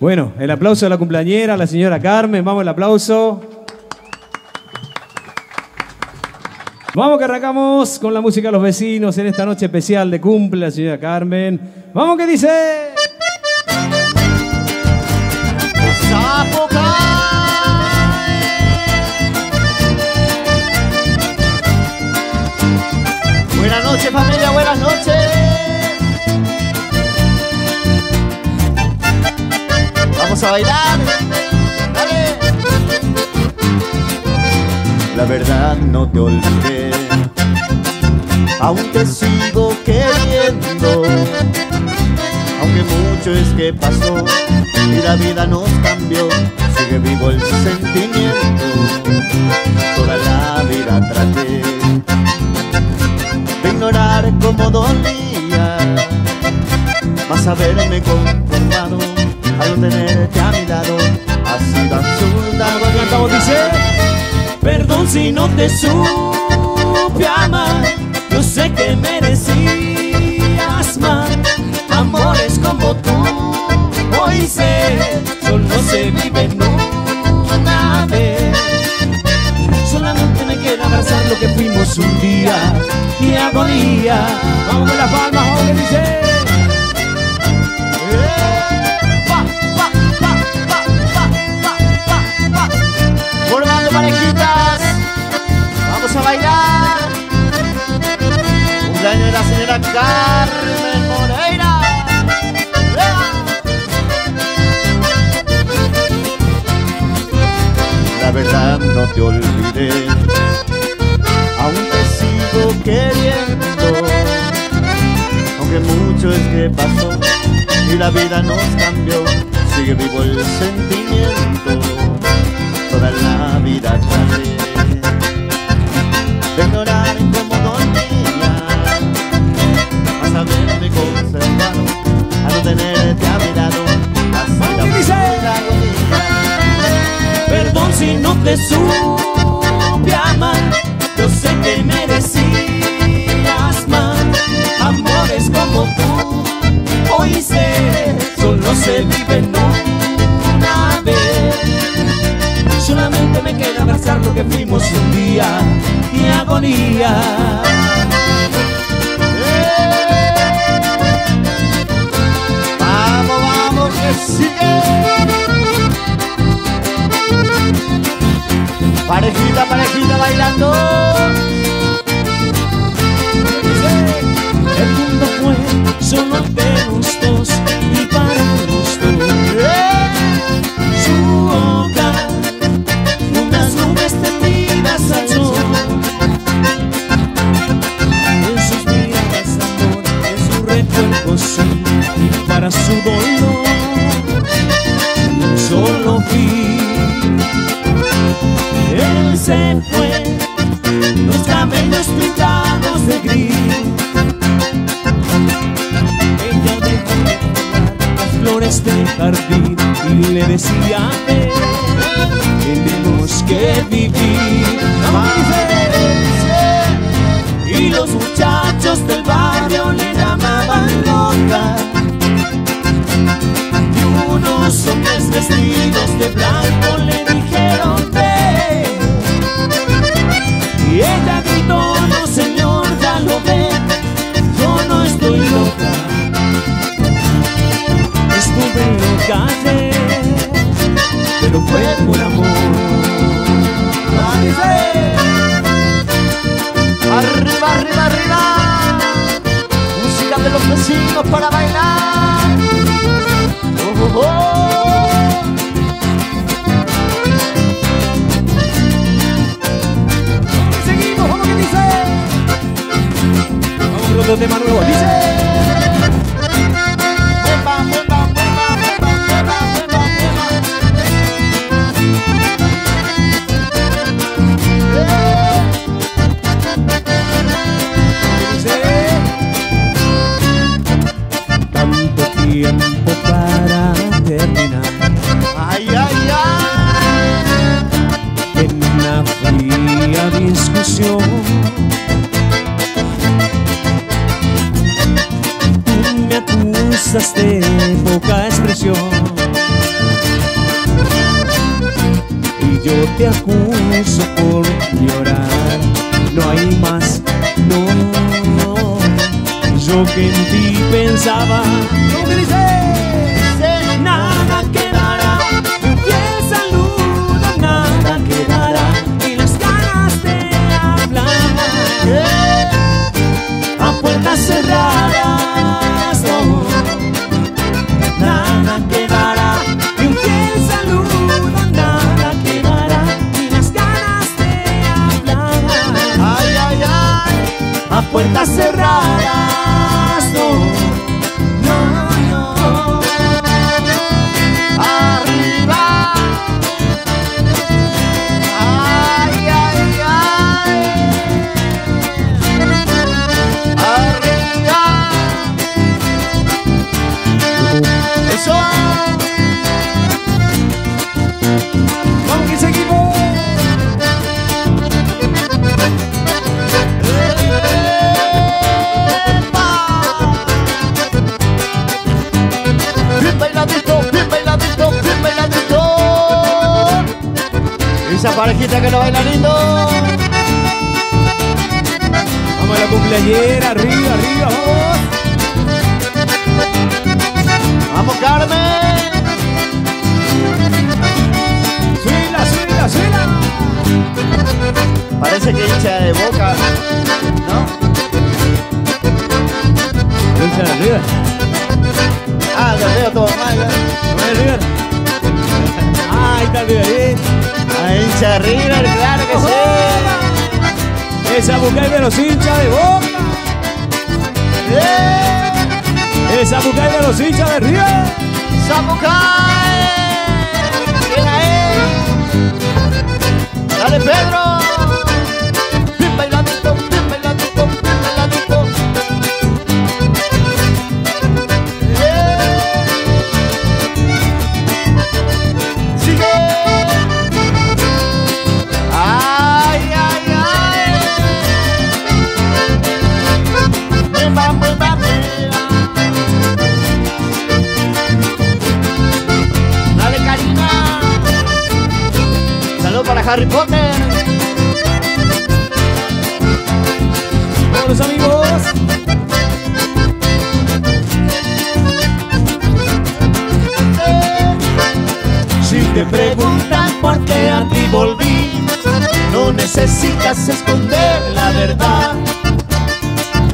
Bueno, el aplauso a la cumpleañera, la señora Carmen. Vamos, el aplauso. Vamos que arrancamos con la música de los vecinos en esta noche especial de cumple señora Carmen. Vamos que dice. Buenas noches familia, buenas noches. Bailar. Dale. La verdad no te olvidé. Aún te sigo queriendo. Aunque mucho es que pasó y la vida nos cambió, sigue vivo el sentimiento. Toda la vida traté de ignorar cómo dolía, más haberme conformado al no tenerte a mi lado. Así tan soldado Cantamos, dice. Perdón si no te supe amar, yo sé que merecías más amores como tú. Hoy sé, solo se vive una vez. Solamente me queda abrazar lo que fuimos un día y agonía. Vamos con las palmas, que dice. Parejitas, vamos a bailar. Cumpleaños de la señora Carmen Moreira. La verdad no te olvidé, aún te sigo queriendo. Aunque mucho es que pasó y la vida nos cambió, sigue vivo el sentimiento de ignorar cómo dormía, a saberme conservado, a no tenerte a mi lado, así la vida. Perdón si no te supe amar, yo sé que merecías más amores como tú. Hoy sé, solo se vive en Me queda abrazar lo que fuimos un día y agonía. Vamos, vamos, que sigue. Parejita, parejita bailando. El mundo fue solo de los y para su dolor solo vi. Él se fue, los cabellos pintados de gris. Ella dejó las flores del jardín y le decía "Ven, tenemos que vivir. Y los muchachos del barrio le llamaban loca. Y unos hombres vestidos de blanco le dijeron ven. Y ella gritó, no señor, ya lo ve, yo no estoy loca. Estuve loca ayer, pero fue por amor. Arriba, arriba, arriba. De los vecinos para bailar. Oh, oh, oh. Y seguimos, que dice. Vamos otro tema nuevo, dice. Te acuso por llorar. No hay más, no. Yo que en ti pensaba, ¿Cómo ay. a parejita que no baila lindo. Vamos a la cumpleañera, arriba, arriba, vamos. Vamos, Carmen. Suela, suela, suela. Parece que hincha de boca, ¿no? Lucha de arriba. Ah, lo veo todo mal. ¿eh? De River. Ahí. Ah, hincha River, claro que sí. Esa mujer de los hinchas de Boca. ¡Eh! Esa mujer de los hinchas de River. ¡Bien ahí! ¡Dale, Pedro! Harry Potter. Vámonos, amigos. Si te preguntan por qué a ti volví, no necesitas esconder la verdad.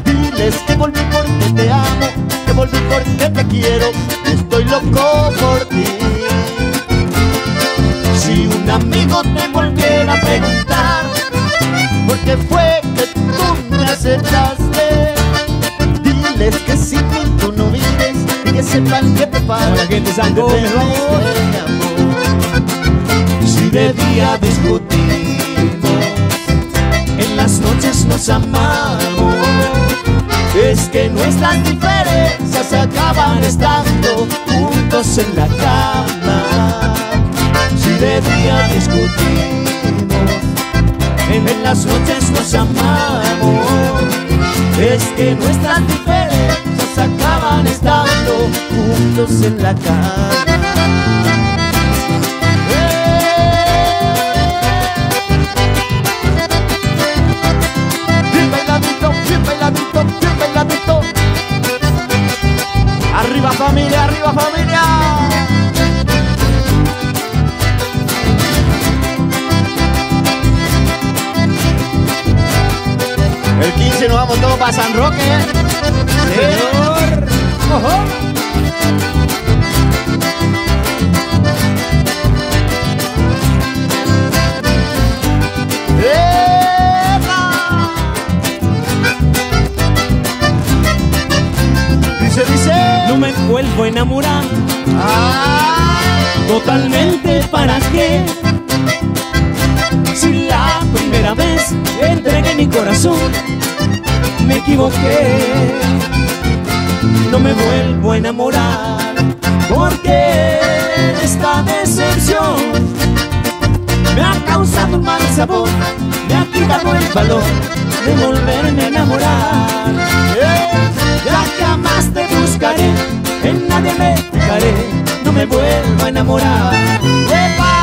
Diles que volví porque te amo, que volví porque te quiero. Estoy loco por ti. Si un amigo te volviera a preguntar, ¿Por qué fue que tú me aceptaste? Diles que sin mí tú no vives y que sepan que te Para la gente de San Gómez, vamos. si de día discutimos, en las noches nos amamos. Es que nuestras diferencias acaban estando juntos en la cama. Si de día discutimos, en las noches nos amamos. Es que nuestras diferencias acaban estando juntos en la cama. Familia, arriba familia. El 15 nos vamos todos para San Roque. ¿eh? Señor. Ojo. ¡Epa! Dice, dice. No me vuelvo a enamorar Ay, totalmente para qué. Primera vez entregué mi corazón, me equivoqué. No me vuelvo a enamorar porque esta decepción me ha causado un mal sabor, me ha quitado el valor de volverme a enamorar. Ya jamás te buscaré, en nadie me fijaré, no me vuelvo a enamorar.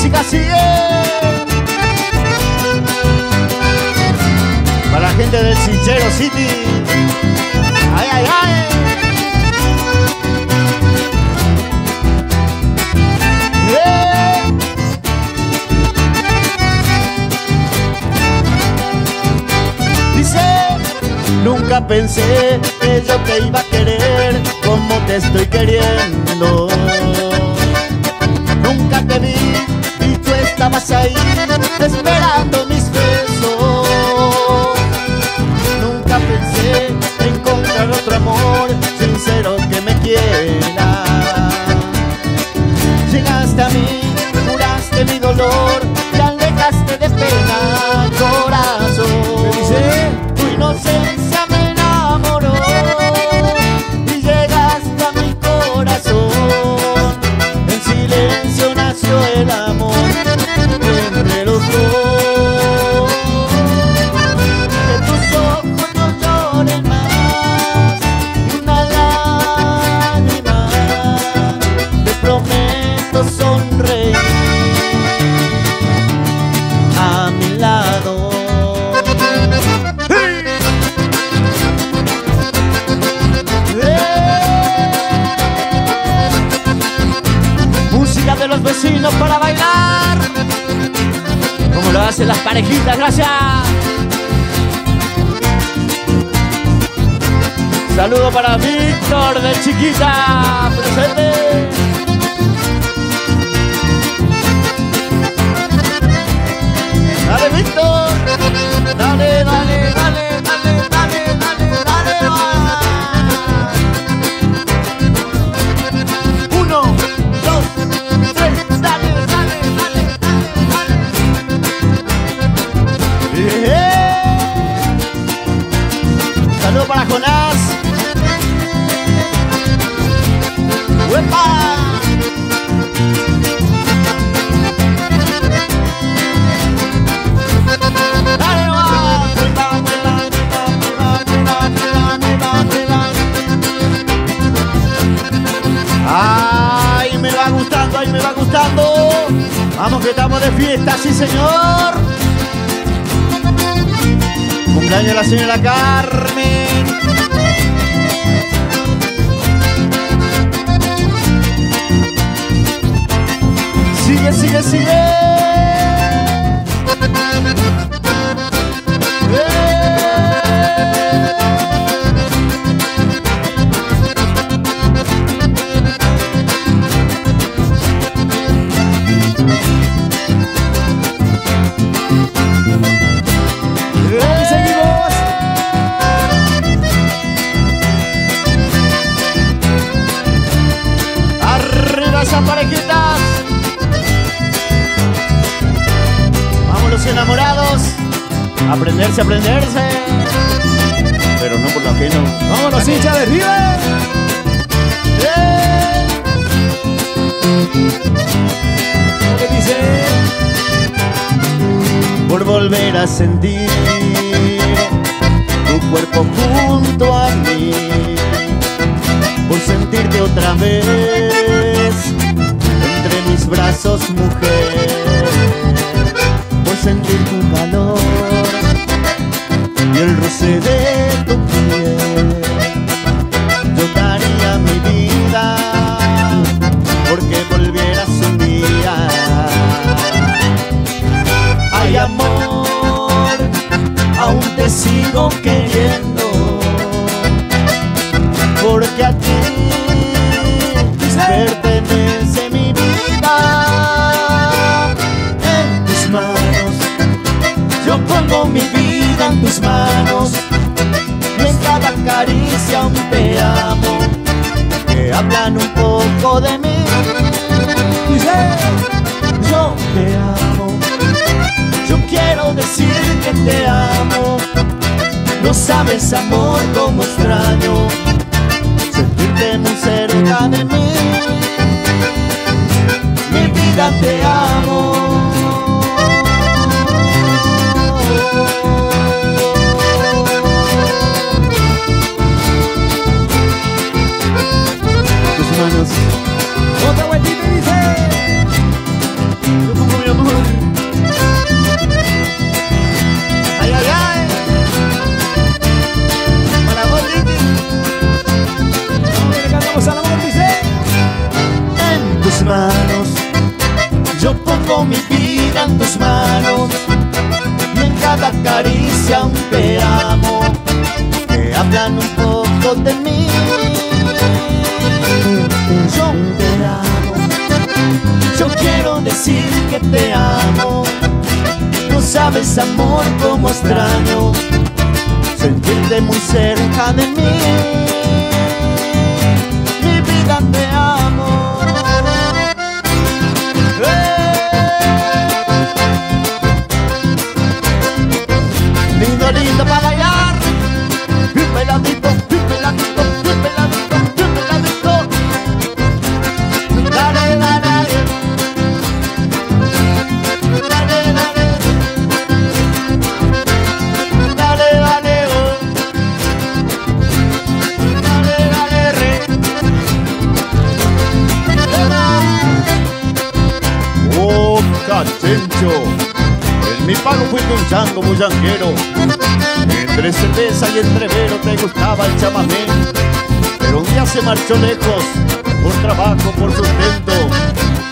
Música sigue. Para la gente del Sinchero City. Ay, ay, ay. Dice, nunca pensé que yo te iba a querer como te estoy queriendo. Nunca te vi estabas ahí esperando mis para bailar. Como lo hacen las parejitas, gracias. Saludo para Víctor de Chiquita, presente. Dale, Víctor. Dale, dale, Por volver a sentir tu cuerpo junto a mí. Por sentirte otra vez entre mis brazos, mujer. Por sentir tu calor y el roce de hablan un poco de mí. Dice. Yo te amo, yo quiero decir que te amo. No sabes, amor, cómo extraño sentirte muy cerca de mí. Mi vida te amo. Vamos a la dice. En tus manos, yo pongo mi vida en tus manos. Y en cada caricia un te amo. Te hablan un poco de mí. Yo te amo. Yo quiero decir que te amo. No sabes amor como extraño sentirte muy cerca de mí. Mi muy llanquero. Entre cerveza y entrevero te gustaba el chamamé. Pero un día se marchó lejos, por trabajo, por sustento.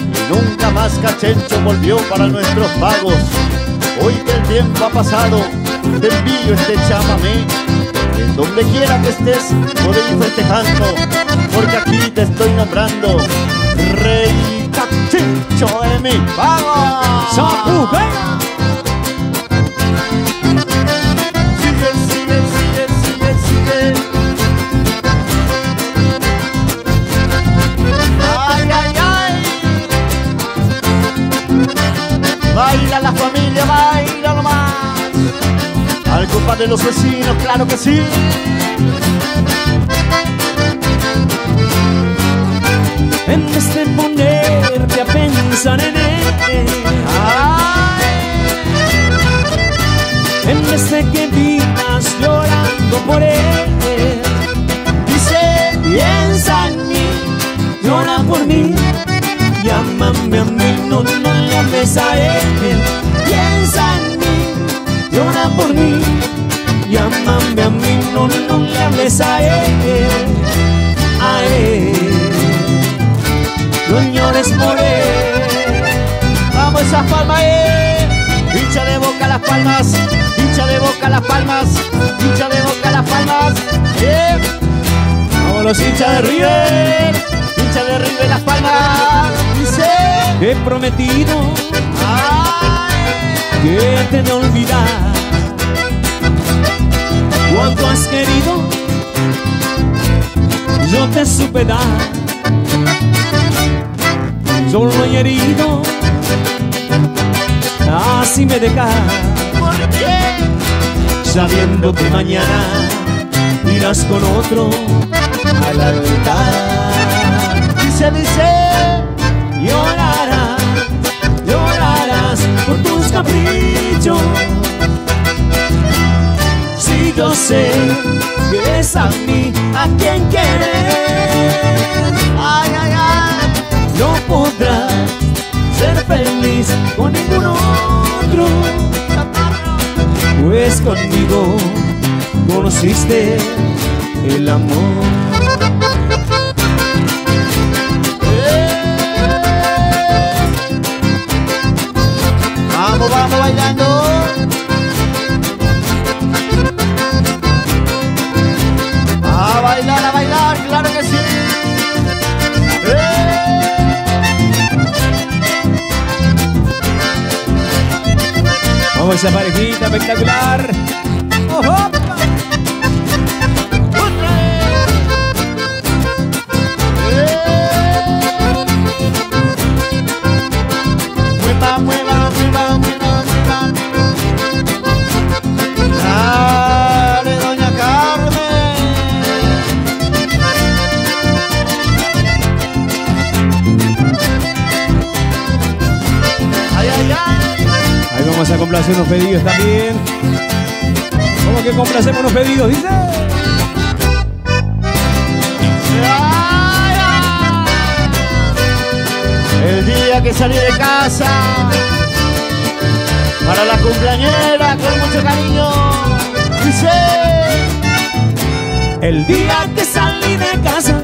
Y nunca más Cachencho volvió para nuestros pagos. Hoy que el tiempo ha pasado, te envío este chamamé. En donde quiera que estés, podéis festejando, porque aquí te estoy nombrando Rey Cachencho de mi pago. La familia, baila nomás. Al compadre de los vecinos, claro que sí. En vez de ponerte a pensar en él, en vez de que vivas llorando por él, dice, piensa en mí, llora por mí, llámame a mí, no, no llames a él, piensa en mí, llora por mí, llámame a mí, no, no llames a él, a él, no llores por él. vamos esas palmas, eh. Hincha de boca las palmas, hincha de boca las palmas, hincha de boca las palmas, eh. Vamos los hinchas de River, Hincha de River las palmas, dice, he prometido ay, que te de olvidar. Cuánto has querido yo te supe dar. Solo he herido así me dejas. ¿por qué? sabiendo que mañana irás con otro al altar Dice, dice, llorarás, llorarás por tus caprichos. Si yo sé que es a mí a quien quieres, ay, ay, ay, no podrás ser feliz con ningún otro, pues conmigo conociste el amor. Bailando. A bailar, a bailar, claro que sí. Vamos esa parejita espectacular. Complacer unos pedidos también. ¿Cómo que complacemos unos pedidos? Dice. El día que salí de casa para la cumpleañera con mucho cariño. Dice, El día que salí de casa,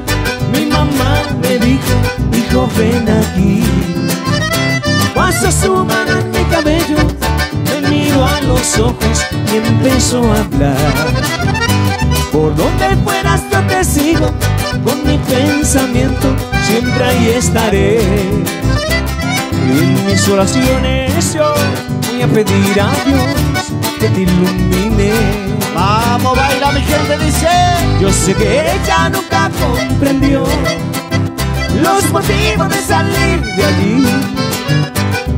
mi mamá me dijo, hijo, ven aquí. Pasó su mano en mi cabello, me miró a los ojos y empezó a hablar. Por donde fueras yo te sigo, con mi pensamiento siempre ahí estaré. En mis oraciones yo voy a pedir a Dios que te ilumine. Vamos, baila mi gente, dice. Yo sé que ella nunca comprendió los motivos de salir de allí.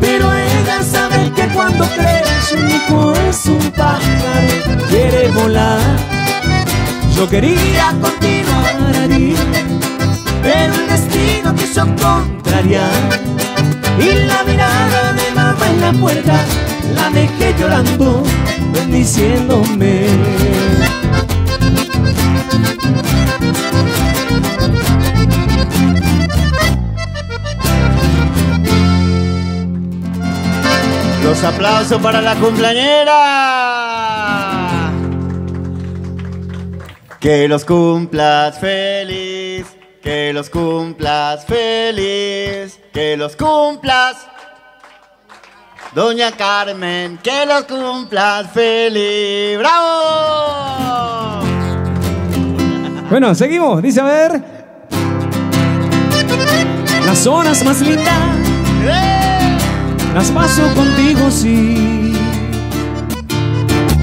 Pero ella sabe que cuando crece un hijo es un pájaro, quiere volar. Yo quería continuar pero el destino quiso contrariar. Y la mirada de mamá en la puerta la dejé llorando, bendiciéndome. Los aplausos para la cumpleañera. Que los cumplas feliz, que los cumplas feliz, que los cumplas. Doña Carmen, que los cumplas feliz. ¡Bravo! Bueno, seguimos. Dice, a ver. Las horas más lindas las paso contigo sí.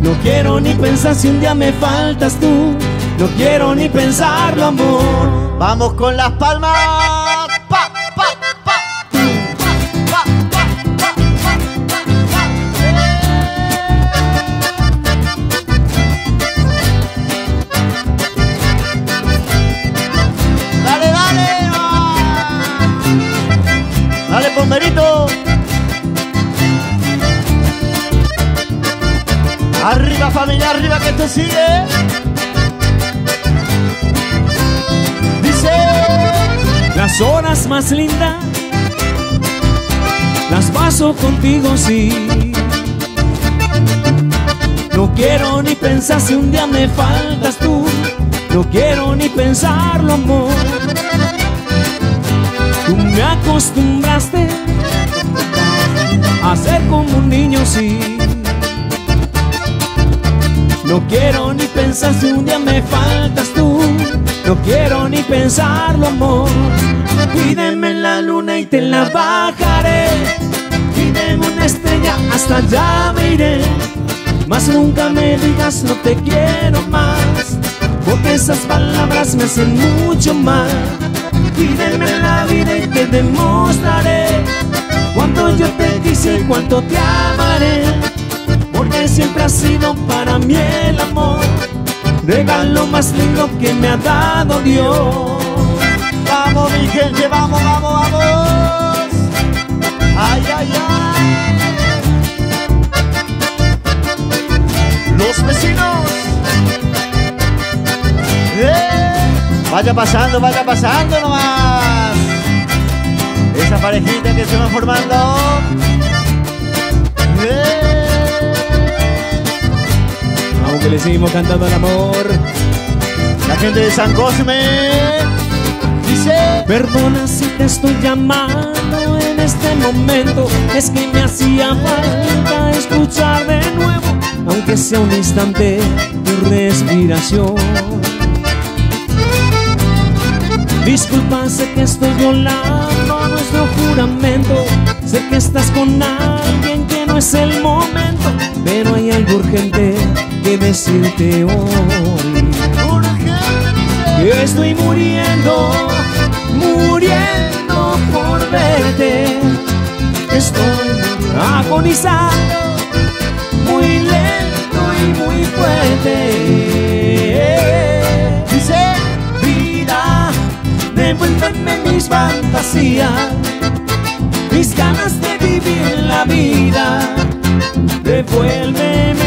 No quiero ni pensar si un día me faltas tú, no quiero ni pensarlo amor. Vamos con las palmas. Pa, pa, pa. Dale, dale, dale, pomerito. Familia, arriba que esto sigue. Dice. Las horas más lindas las paso contigo, sí. No quiero ni pensar si un día me faltas tú. No quiero ni pensarlo, amor. Tú me acostumbraste a ser como un niño, sí. No quiero ni pensar si un día me faltas tú. No quiero ni pensarlo, amor. Pídeme la luna y te la bajaré. Pídeme una estrella, hasta allá me iré. Mas nunca me digas no te quiero más. Porque esas palabras me hacen mucho mal. Pídeme la vida y te demostraré. Cuánto yo te quise y cuánto te amaré. Porque siempre ha sido para mí el amor. Regalo más lindo que me ha dado Dios. Vamos, mi gente, vamos, vamos, vamos. Ay, ay, ay. Los vecinos. ¡Eh! Vaya pasando, vaya pasando nomás. Esa parejita que se va formando. Aunque le seguimos cantando el amor. La gente de San Cosme. Dice. Perdona si te estoy llamando en este momento, es que me hacía falta escuchar de nuevo, aunque sea un instante, tu respiración. Disculpa, sé que estoy violando nuestro juramento, sé que estás con alguien que no es el momento, pero hay algo urgente que decirte hoy. Que estoy muriendo, muriendo por verte. Estoy agonizando, muy lento y muy fuerte. Dice. Vida, devuélveme mis fantasías, mis ganas de vivir la vida. Devuélveme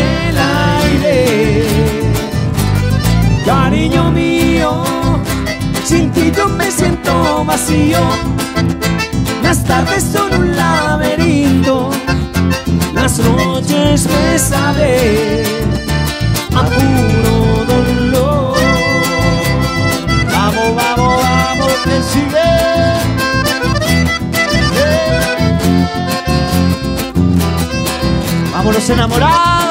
Cariño mío, sin ti yo me siento vacío. Las tardes son un laberinto, las noches pesadez, a puro dolor. Vamos, vamos, vamos, que sigue. Vamos los enamorados,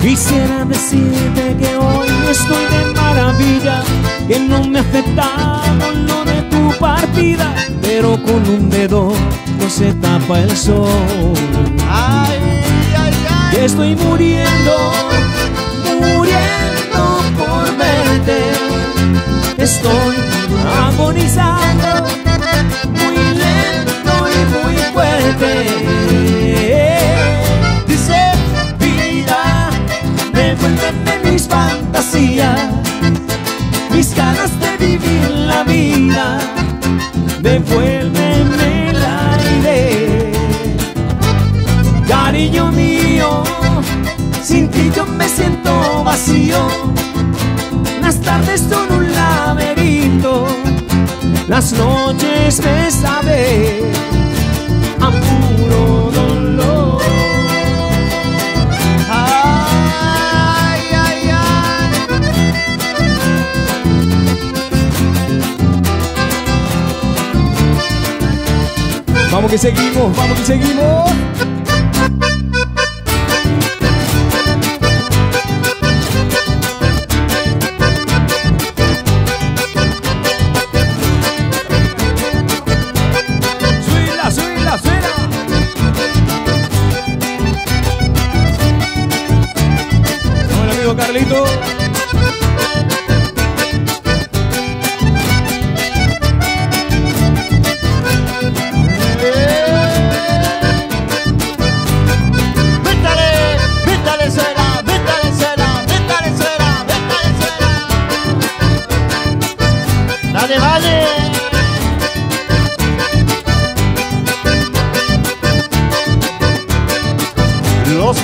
Quisiera decirte que hoy estoy de maravilla, que no me ha afectado lo de tu partida, pero con un dedo no se tapa el sol. Ay, ay, ay. Que estoy muriendo, muriendo por verte. Estoy agonizando, mis fantasías, mis ganas de vivir la vida. Devuélveme el aire. Cariño mío, sin ti yo me siento vacío. Las tardes son un laberinto, las noches me saben a Vamos que seguimos, vamos que seguimos.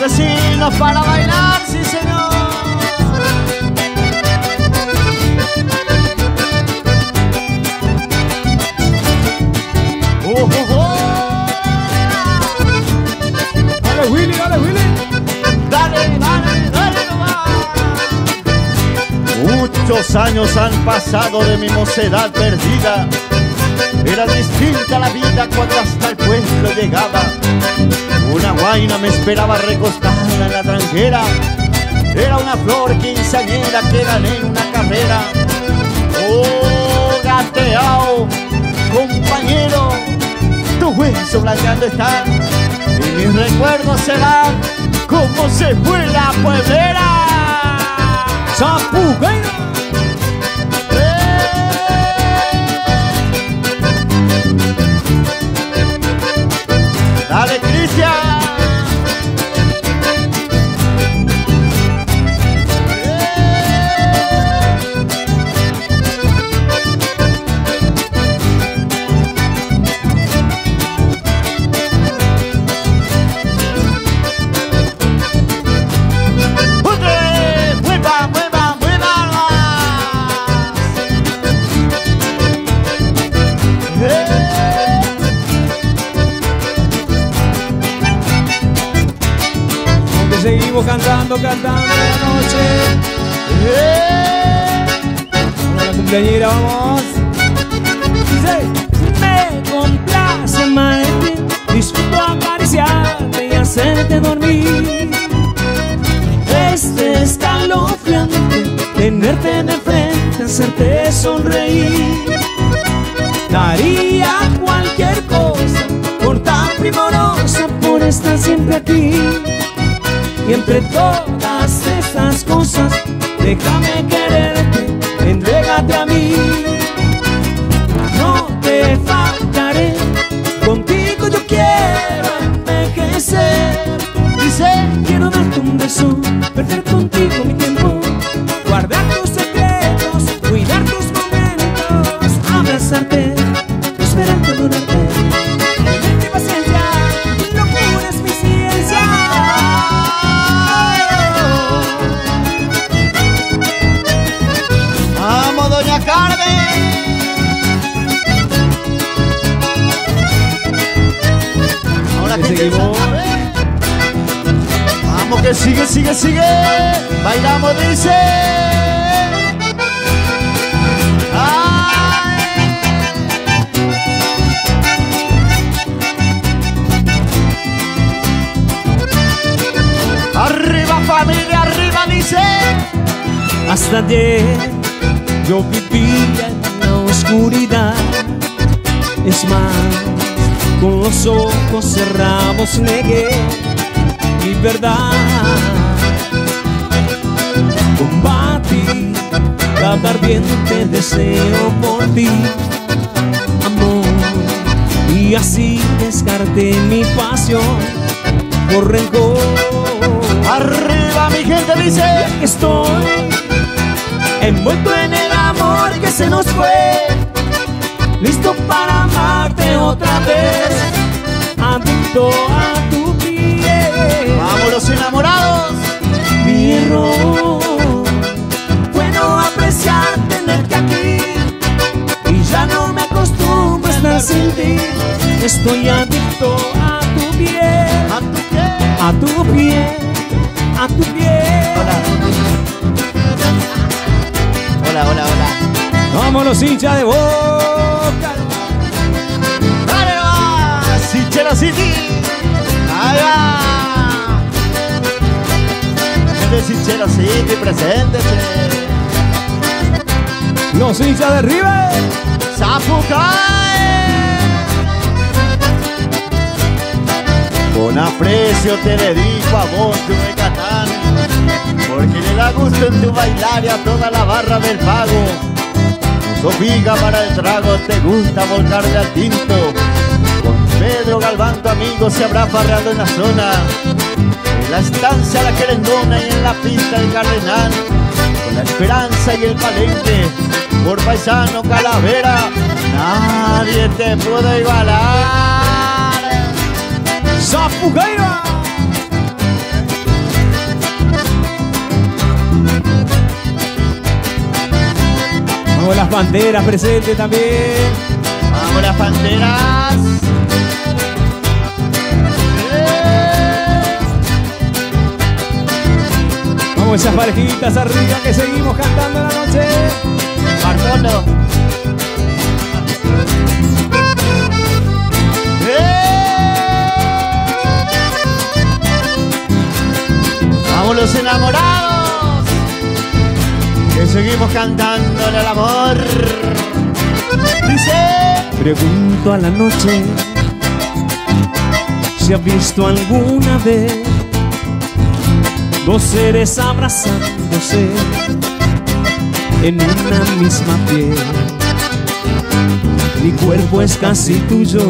Vecinos para bailar, sí señor. Oh, oh, oh. Dale Willy, dale Willy. Dale, dale, dale nomás. Muchos años han pasado de mi mocedad perdida. Era distinta la vida cuando hasta el pueblo llegaba. Una guaina me esperaba recostada en la tranquera. Era una flor quinceañera que gané en una carrera. Oh, gateao, compañero, tu hueso blanqueando está. Y mis recuerdos serán como se fue la pueblera. Zapucaína. Dale, Cristian. Cantando, cantando la noche. Eh. La cumpleañera, vamos. Dice, me complace amarte, disfruto acariciarte y hacerte dormir. Este escalofriante, tenerte de frente, hacerte sonreír. Daría cualquier cosa por tan primorosa, por estar siempre aquí. Y entre todas estas cosas, déjame quererte, como dice. Arriba familia, arriba dice. Hasta ayer yo vivía en la oscuridad. Es más, con los ojos cerrados negué mi verdad. Cada ardiente deseo por ti, amor. Y así descarté mi pasión por rencor. Arriba mi gente dice. Aquí estoy envuelto en el amor que se nos fue, listo para amarte otra vez, adicto a tu piel. Vamos los enamorados. Mi error apreciar tenerte aquí y ya no me acostumbro a estar sin ti. Estoy adicto a tu piel, ¿A tu qué? a tu piel, a tu piel. Hola. Hola, hola, hola. Vámonos, hincha de boca. ¡Dale va! ¡Sichero City! ¡Ahí va! Gente de City, preséntese. Los hinchas de River. ¡Zapucay! Con aprecio te dedico a vos, tu mecatán, porque le da gusto en tu bailar y a toda la barra del pago. Tu sofiga para el trago, te gusta volcarle al tinto. Con Pedro Galván, tu amigo, se habrá farreado en la zona. En la estancia La Querendona y en la pista del Cardenal. La esperanza y el palenque, por paisano calavera, nadie te puede igualar. Zapucaira. Vamos las banderas presentes también. Vamos las panteras. Esas parejitas arriba que seguimos cantando la noche. Bartolo. ¡Eh! Vamos los enamorados. Que seguimos cantando el amor. Dice. Pregunto a la noche si ha visto alguna vez dos seres abrazándose en una misma piel. Mi cuerpo es casi tuyo,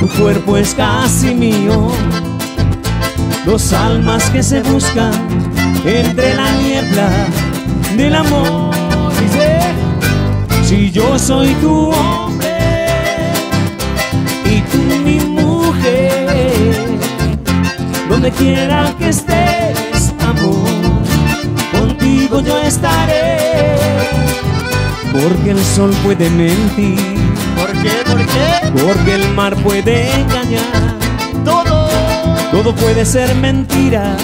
tu cuerpo es casi mío. Dos almas que se buscan entre la niebla del amor. Dice, si yo soy tu hombre donde quiera que estés, amor, contigo yo estaré. Porque el sol puede mentir, ¿Por qué? ¿Por qué? porque el mar puede engañar, Todo. todo puede ser mentira,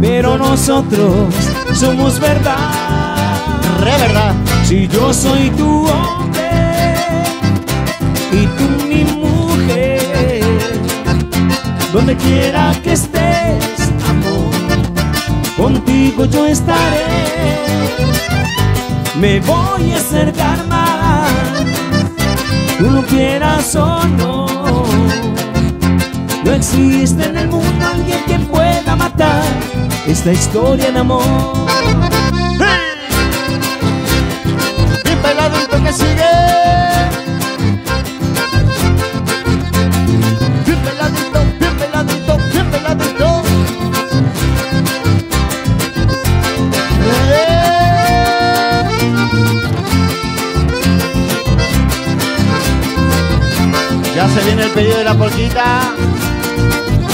pero nosotros somos verdad. Re verdad. Si yo soy tu hombre y tú donde quiera que estés, amor, contigo yo estaré. Me voy a acercar más, tú lo quieras o no. No existe en el mundo alguien que pueda matar esta historia de amor. Bien peladito que sigue. Ya se viene el pedido de la polquita.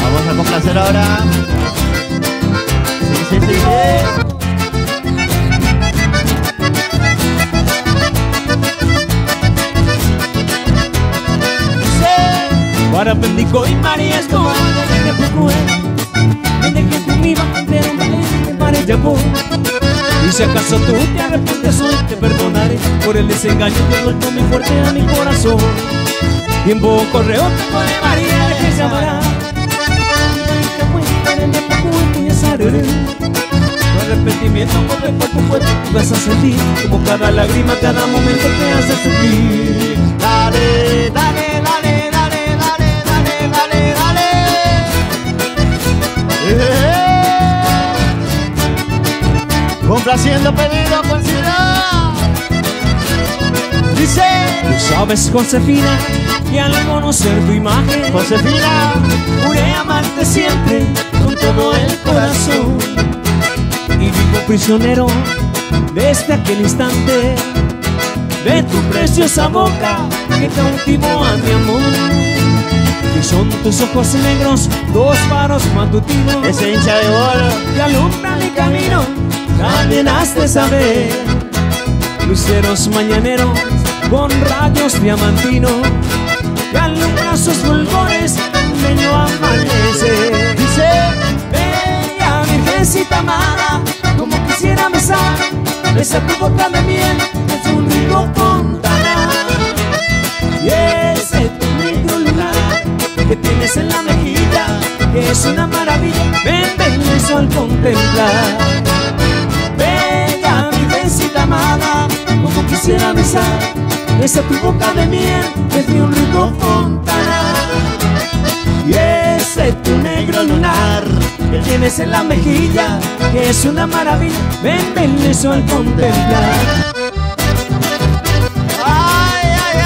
Vamos a complacer ahora. Sí, sí, sí, sí. Para Bendico y María es como de poco Desde que tú me ibas a entero me pare llamó Y si acaso tú te arrepientes hoy te perdonaré Por el desengaño que golpeó muy fuerte a mi corazón Y poco correo tengo de María que se amará Tu arrepentimiento cuerpo por cuerpo vas a sentir como cada lágrima, cada momento te hace sufrir. Dale, dale, dale, dale, dale, dale, dale, dale. Eh. Complaciendo pedido con ciudad. Dice Tú sabes, Josefina, que al conocer tu imagen, Josefina, juré amarte siempre con todo el corazón. Y vivo prisionero desde aquel instante de tu preciosa boca que cautivó a mi amor. Que son tus ojos negros, dos faros matutinos ese hincha de oro. que alumbran mi camino. También has de saber, luceros mañaneros con rayos diamantinos que alumbran sus fulgores un bello amanecer. Dice, Bella virgencita amada, como quisiera besar, besa tu boca de miel, es un río fontana. Y ese tu negro lunar que tienes en la mejilla, que es una maravilla, eso al contemplar. Bella virgencita amada, como quisiera besar, besa tu boca de miel, es un río fontana. Y ese tu negro lunar que tienes en la mejilla, que es una maravilla, ven, ven eso al contemplar. ay, ay,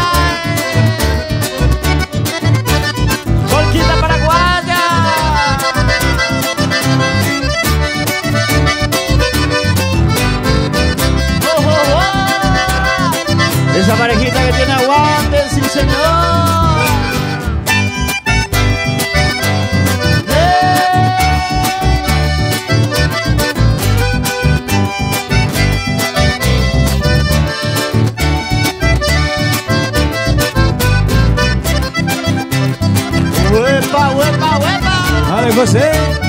¡Huepa, huepa, huepa! Vale, José.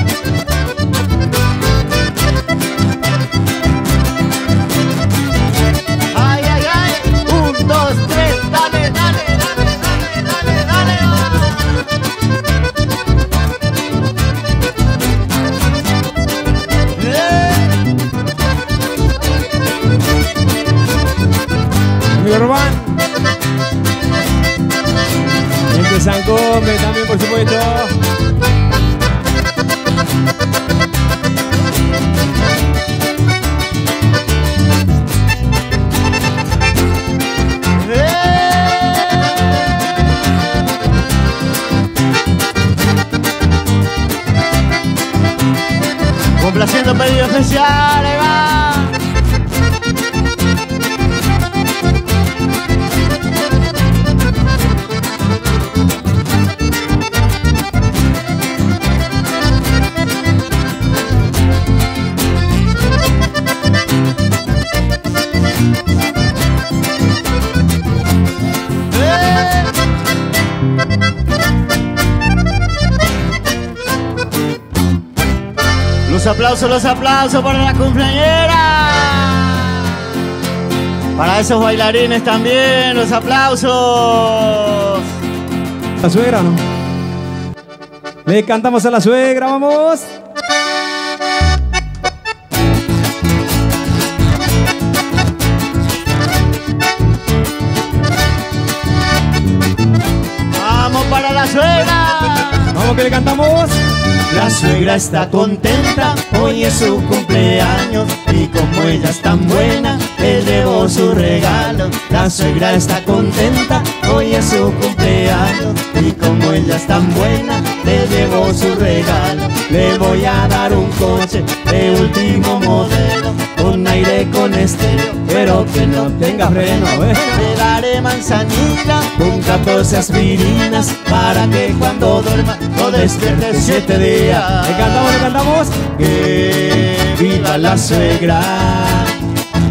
Gómez también, por aplausos, los aplausos para la cumpleañera. Para esos bailarines también, los aplausos. ¿La suegra no? Le cantamos a la suegra, vamos. Vamos para la suegra. Vamos que le cantamos. La suegra está contenta, hoy es su cumpleaños y como ella es tan buena, le llevo su regalo. La suegra está contenta, hoy es su cumpleaños y como ella es tan buena, le llevo su regalo. Le voy a dar un coche de último modelo, aire con estéreo, pero que no tenga freno. ¿eh? Le daré manzanilla. Con 14 aspirinas para que cuando duerma no despierte siete días. Le cantamos, le cantamos. Que viva la suegra,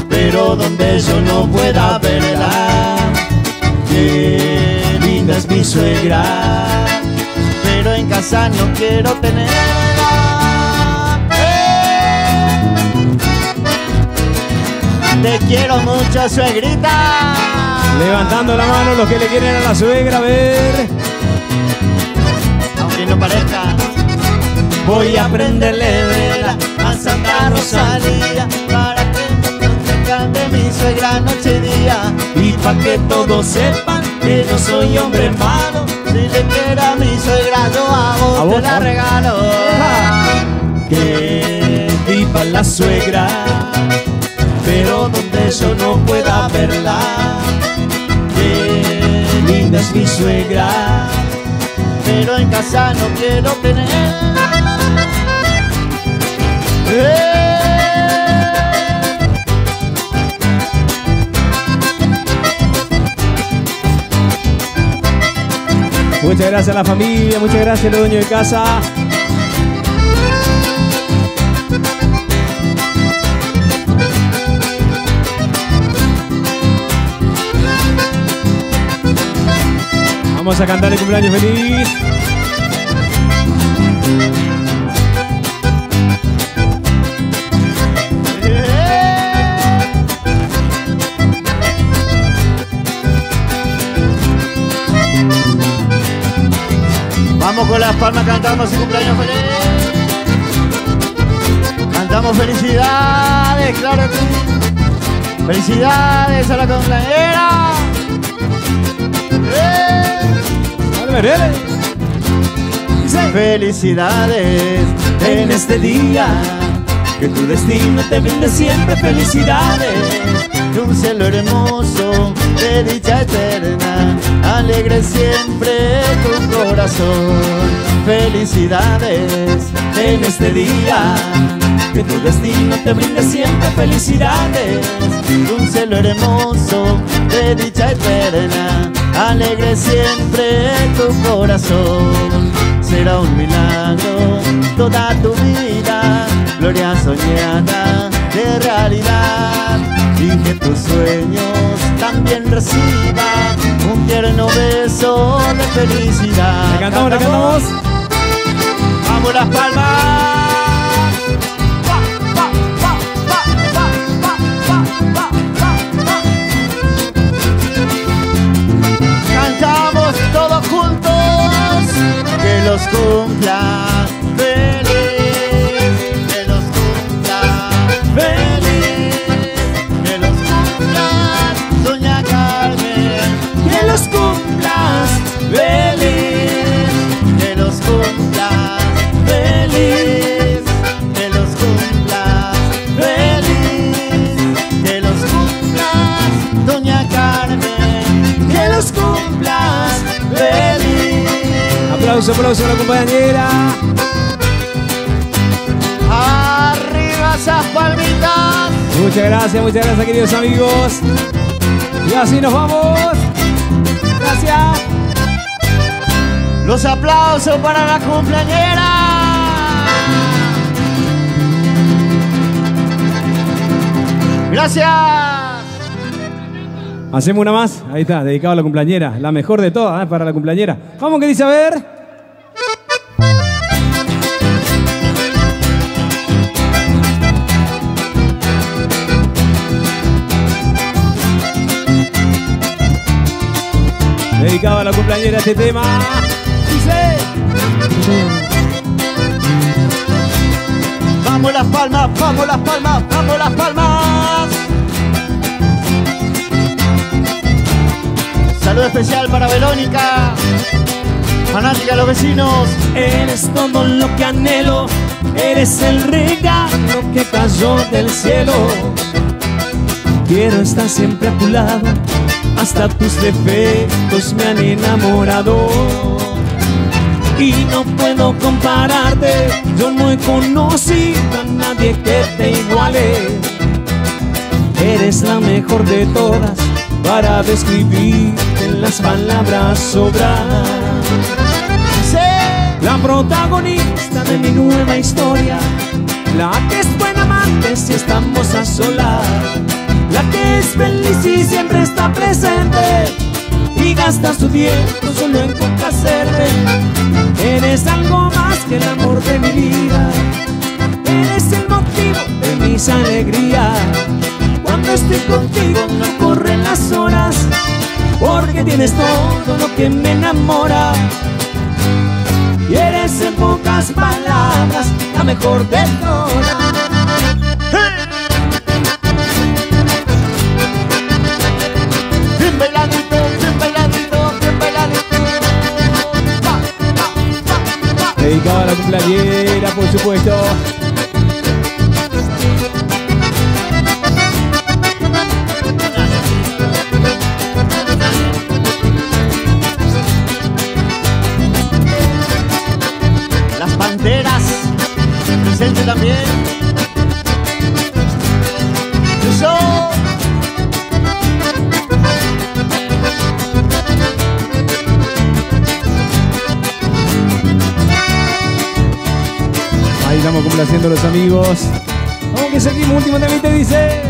pero donde yo no pueda verla. Que linda es mi suegra, Pero en casa no quiero tenerla. Te quiero mucho, suegrita. Levantando la mano los que le quieren a la suegra, a ver. Aunque no parezca. voy a prenderle vela a Santa Rosalía Para que no te cante mi suegra noche y día Y pa' que todos sepan que no soy hombre malo Si le quiero a mi suegra yo a vos A te la regalo Que viva la suegra Donde yo no pueda verla Que linda es mi suegra Pero en casa no quiero tener. Muchas gracias a la familia, muchas gracias a los dueños de casa. Vamos a cantar el cumpleaños feliz. Vamos con las palmas, cantamos y cumpleaños feliz. Cantamos felicidades, claro que. Felicidades a la cumpleañera. Felicidades En este día Que tu destino te brinde siempre felicidades de un cielo hermoso de dicha eterna. Alegre siempre tu corazón. Felicidades en este día. Que tu destino te brinde siempre felicidades. de un cielo hermoso de dicha eterna. Alegre siempre tu corazón. Será un milagro toda tu vida, gloria soñada de realidad. Y que tus sueños también reciban un tierno beso de felicidad. Le cantamos, le cantamos. Vamos las palmas. Compañera. arriba esas palmitas. Muchas gracias, muchas gracias, queridos amigos. Y así nos vamos. Gracias. Los aplausos para la cumpleañera. Gracias. Hacemos una más. Ahí está, dedicado a la cumpleañera. La mejor de todas, ¿eh? para la cumpleañera. ¿Cómo que dice? A ver. Dedicado a la cumpleañera este tema. Dice. Vamos las palmas, vamos las palmas, vamos las palmas. Saludo especial para Verónica, fanática de los vecinos. Eres todo lo que anhelo, eres el regalo que cayó del cielo. Quiero estar siempre a tu lado, hasta tus defectos me han enamorado. Y no puedo compararte, yo no he conocido a nadie que te iguale. Eres la mejor de todas para describir en las palabras sobran. La protagonista de mi nueva historia, la que es buena amante si estamos a solas, la que es feliz y siempre está presente y gasta su tiempo solo en complacerme. Eres algo más que el amor de mi vida, eres el motivo de mis alegrías. Cuando estoy contigo no corren las horas, porque tienes todo lo que me enamora. Y eres en pocas palabras la mejor de todas. Dedicado a la cumpleañera, por supuesto. Las panteras, presente también. Estamos complaciendo a los amigos. Vamos que seguimos, último temita dice.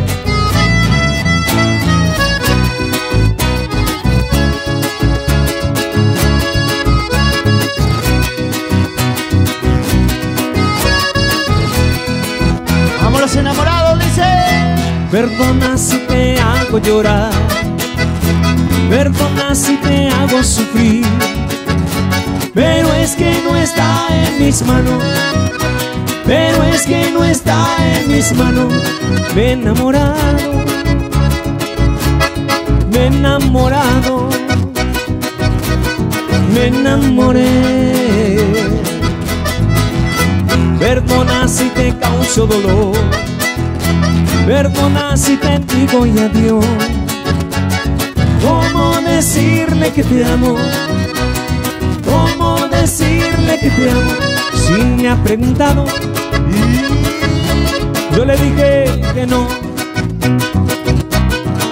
Vamos los enamorados, dice. Perdona si te hago llorar, perdona si te hago sufrir, pero es que no está en mis manos, pero es que no está en mis manos, me he enamorado, me he enamorado, me enamoré. Perdona si te causo dolor. Perdona si te digo y adiós. ¿Cómo decirle que te amo? ¿Cómo decirle que te amo? Si me ha preguntado, yo le dije que no.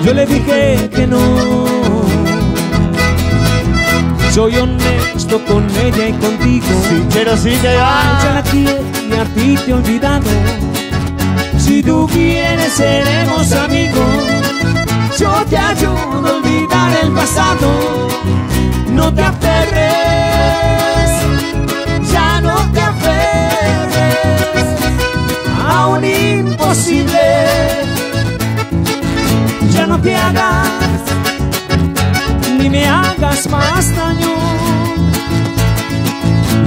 Yo le dije que no. Soy honesto con ella y contigo. Pero si te A va. ella la quiero y a ti te he olvidado. Si tú quieres seremos amigos. Yo te ayudo a olvidar el pasado. No te aferres, ya aferres a un imposible. Ya no te hagas ni me hagas más daño.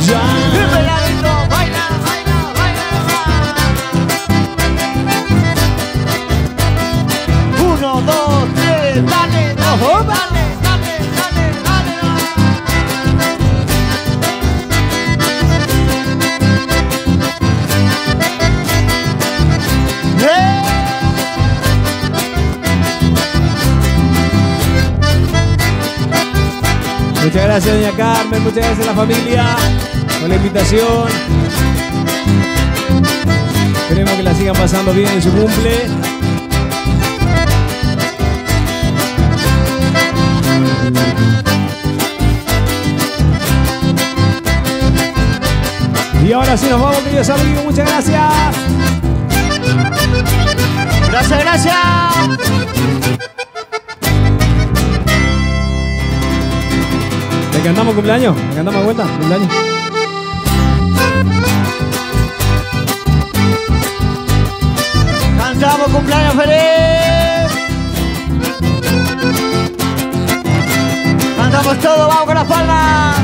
Ya. Gracias, doña Carmen. Muchas gracias a la familia por la invitación. Esperemos que la sigan pasando bien en su cumple. Y ahora sí nos vamos, queridos amigos. Muchas gracias. Gracias, gracias. Cantamos cumpleaños? ¿Le cantamos de vuelta? ¿Cumpleaños? Cantamos cumpleaños feliz. Cantamos todo, vamos con las palmas.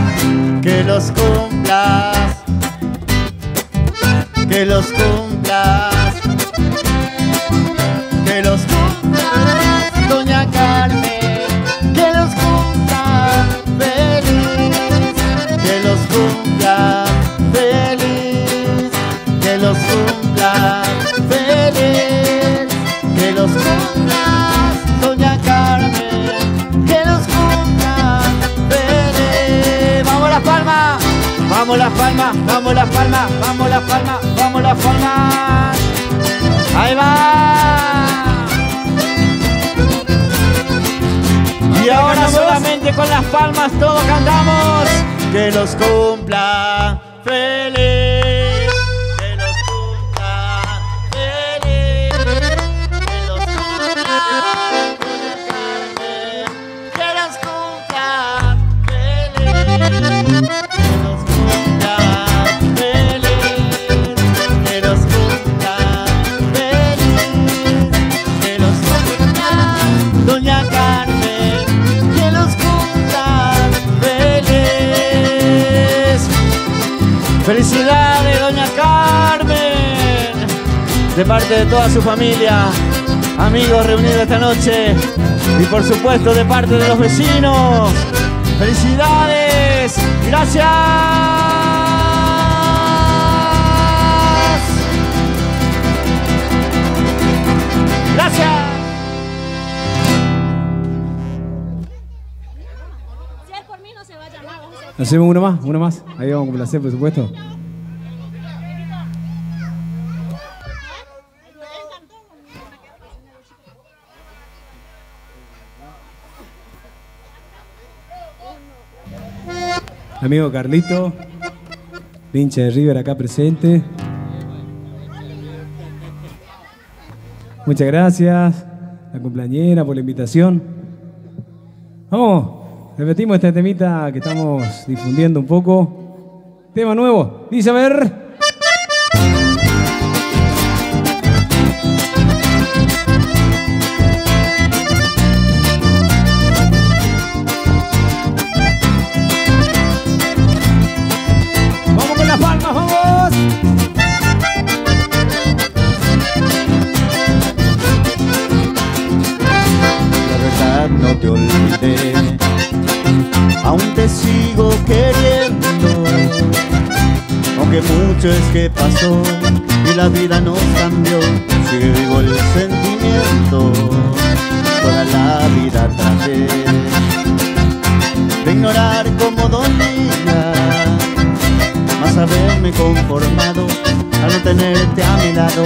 Que los cumplas. Que los cumplas. Vamos las palmas, vamos las palmas, vamos las palmas, vamos las palmas. Ahí va. Y ahora solamente con las palmas todos cantamos. Que los cumpla feliz. De parte de toda su familia, amigos reunidos esta noche. Y por supuesto de parte de los vecinos. Felicidades. Gracias. Gracias. Si es por mí, no se vaya más. vamos a hacer- Hacemos uno más, uno más. Ahí vamos a complacer, por supuesto. Amigo Carlito, hincha de River acá presente. Muchas gracias, la cumpleañera, por la invitación. Vamos, repetimos este temita que estamos difundiendo un poco. Tema nuevo, dice a ver. Mucho es que pasó y la vida nos cambió, sigue vivo el sentimiento. Toda la vida traté de ignorar como dolía, más haberme conformado al no tenerte a mi lado,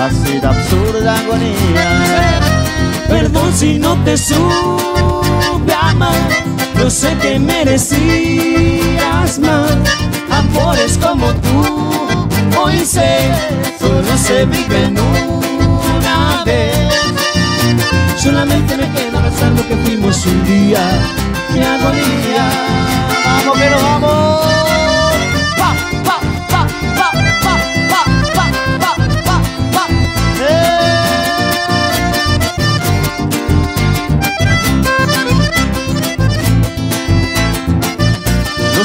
así de absurda agonía. Perdón si no te supe amar Yo sé que merecías más Amores como tú Hoy sé Solo se vive en una vez Solamente me queda abrazar lo que fuimos un día ¡Qué agonía! ¡Vamos que nos vamos!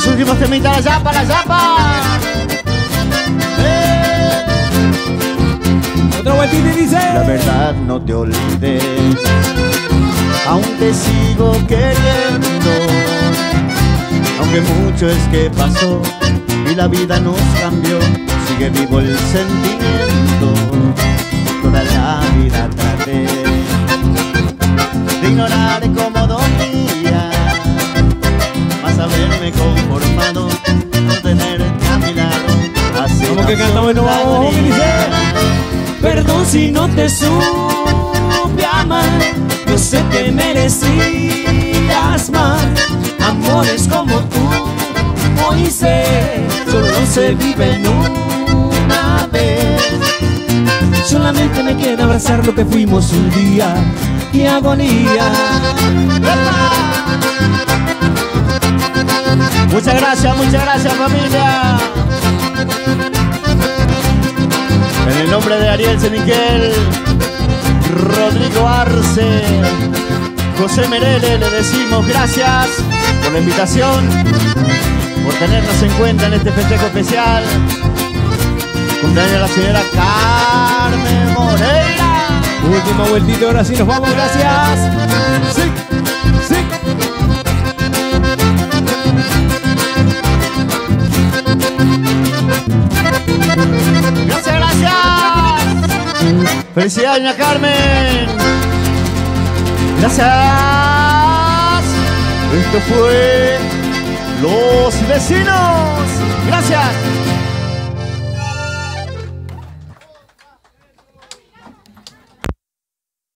Los últimos temitas, la yapa, la yapa. Otra vueltita y dice. La verdad no te olvidé, aún te sigo queriendo. Aunque mucho es que pasó y la vida nos cambió, sigue vivo el sentimiento. Toda la vida traté de ignorar cómo haberme conformado, no tenerte a mi lado. Así Vamos que cantamos y nos vamos. Perdón si no te supe amar Yo sé que merecías más Amores como tú Hoy sé Solo se vive en una vez Solamente me queda abrazar lo que fuimos un día ¡Qué agonía! Muchas gracias, muchas gracias familia. En el nombre de Ariel Semiquel, Rodrigo Arce, José Merele, le decimos gracias por la invitación, por tenernos en cuenta en este festejo especial. Cumpleaños a la señora Carmen Moreira. Última vueltita, ahora sí nos vamos, gracias. Sí. Gracias, gracias. Felicidades, doña Carmen. Gracias. Esto fue Los Vecinos. Gracias.